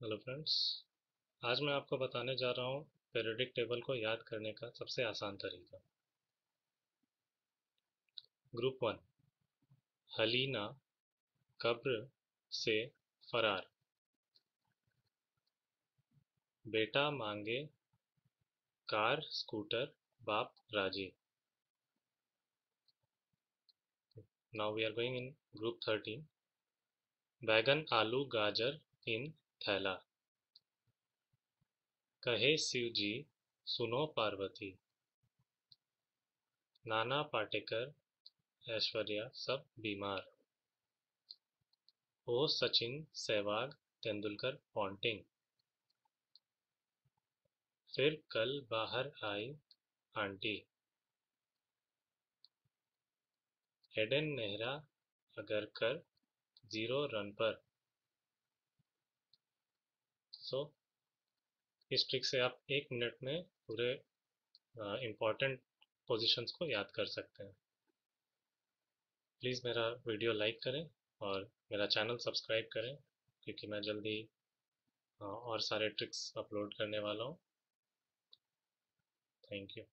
Hello friends आज मैं आपको बताने जा रहा हूँ पीरियोडिक टेबल को याद करने का सबसे आसान तरीका। ग्रुप वन हलीना कब्र से फरार। बेटा मांगे कार स्कूटर बाप राज़ी। Now we are going in group thirteen बैगन, आलू, गाजर इन थैला कहे शिव जी सुनो पार्वती। नाना पाटेकर, ऐश्वर्या सब बीमार। ओ सचिन सहवाग, तेंदुलकर पॉन्टिंग। फिर कल बाहर आई आंटी। हेडन नेहरा अगर कर ज़ीरो रन पर। सो इस ट्रिक से आप एक मिनट में पूरे इंपॉर्टेंट पोजिशंस को याद कर सकते हैं। प्लीज़ मेरा वीडियो लाइक करें और मेरा चैनल सब्सक्राइब करें, क्योंकि मैं जल्दी और सारे ट्रिक्स अपलोड करने वाला हूँ। Thank you